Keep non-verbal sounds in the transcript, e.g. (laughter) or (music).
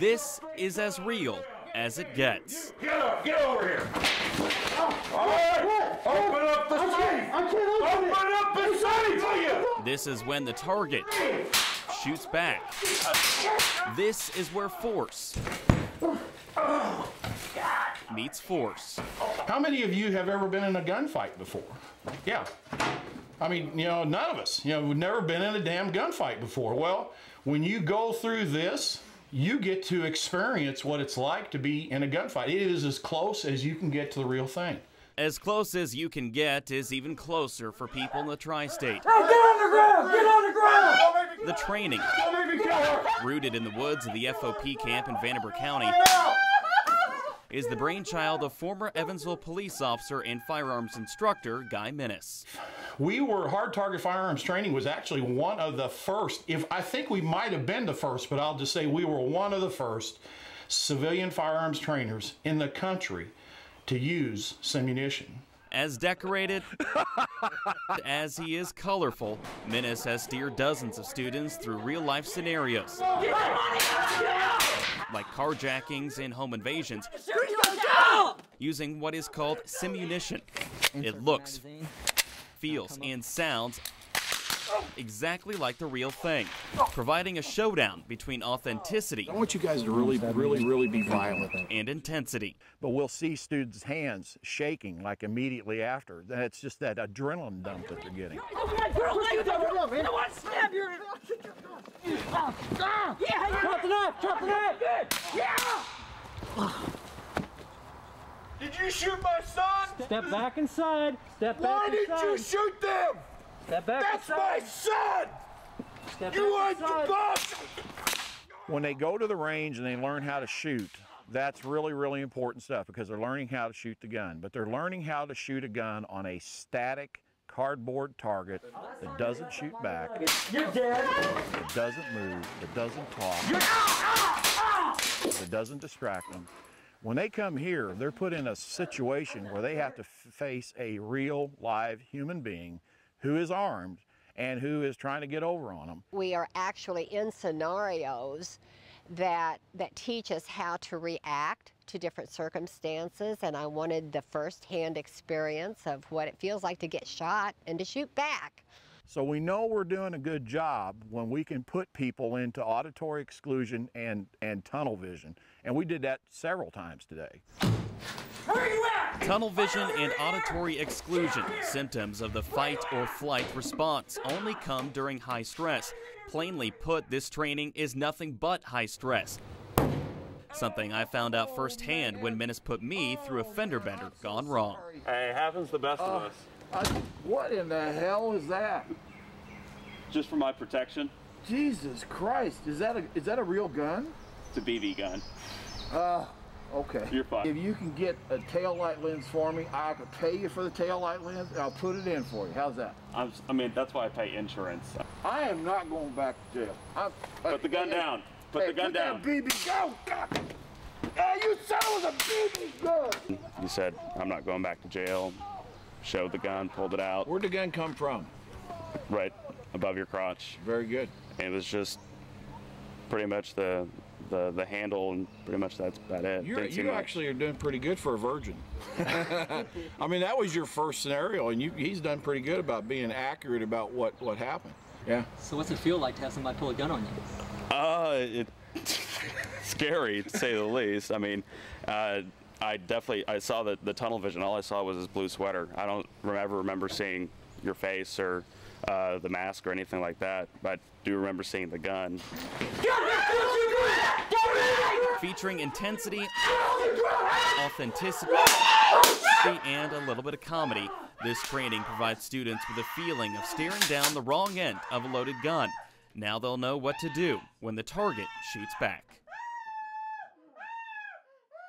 This is as real as it gets. Get up! Get over here! All right! Open up the safe! I can't open it. Open up the safe! Will you? This is when the target shoots back. This is where force meets force. How many of you have ever been in a gunfight before? Yeah. I mean, you know, none of us. You know, we've never been in a damn gunfight before. Well, when you go through this, you get to experience what it's like to be in a gunfight. It is as close as you can get to the real thing. As close as you can get is even closer for people in the tri state. Hey, get on the ground! Get on the ground! The training, Don't make me kill her! rooted in the woods of the FOP camp in Vanderburgh County, is the brainchild of former Evansville police officer and firearms instructor Guy Minnis. We were hard target firearms training was actually one of the first. If I think we might have been the first, but I'll just say we were one of the first civilian firearms trainers in the country to use simunition. As decorated (laughs) as he is colorful, Minnis has steered dozens of students through real life scenarios like carjackings and home invasions using what is called simunition. It looks, feels, and sounds exactly like the real thing, providing a showdown between authenticity I want you guys to really, really, really be violent. and intensity. But we'll see students' hands shaking like immediately after. That's just that adrenaline dump that they're getting. Drop the knife! Drop the knife! Did you shoot my son? Step back inside. Step back Why did you shoot them? Step back That's my son! Step You back are the boss! When they go to the range and they learn how to shoot, that's really, really important stuff because they're learning how to shoot the gun. But they're learning how to shoot a gun on a static cardboard target that doesn't shoot back, You're dead. that doesn't move, that doesn't talk, that doesn't distract them. When they come here, they're put in a situation where they have to face a real live human being who is armed and who is trying to get over on them. we are actually in scenarios that that teach us how to react to different circumstances and I wanted the first-hand experience of what it feels like to get shot and to shoot back. So we know we're doing a good job when we can put people into auditory exclusion and, and tunnel vision. And we did that several times today. Tunnel vision and auditory exclusion, symptoms of the fight or flight response, only come during high stress. Plainly put, this training is nothing but high stress. Something I found out firsthand when Minnis put me through a fender bender gone wrong. Hey, it happens to the best of oh. us. What in the hell is that? Just for my protection, Jesus Christ! Is that a is that a real gun? it's a BB gun. Uh, okay. You're fine. If you can get a tail light lens for me, I could pay you for the tail light lens. And I'll put it in for you. How's that? I'm, I mean, that's why I pay insurance. I am not going back to jail. I'm, Put the gun down. Put Hey, the gun put down. That BB gun. God. Hey, you said it was a BB gun. You said, I'm not going back to jail. Showed the gun, pulled it out, Where'd the gun come from? right above your crotch. Very good. And it was just pretty much the the, the handle, and pretty much that's about it. You're, you like- actually are doing pretty good for a virgin. (laughs) I mean, that was your first scenario, and you, he's done pretty good about being accurate about what, what happened. Yeah. So what's it feel like to have somebody pull a gun on you? Uh, it (laughs) scary to say the least. I mean, uh, I definitely I saw the, the tunnel vision. All I saw was his blue sweater. I don't ever remember seeing your face or uh, the mask or anything like that. But I do remember seeing the gun. Featuring intensity, authenticity, and a little bit of comedy, this training provides students with a feeling of staring down the wrong end of a loaded gun. Now they'll know what to do when the target shoots back.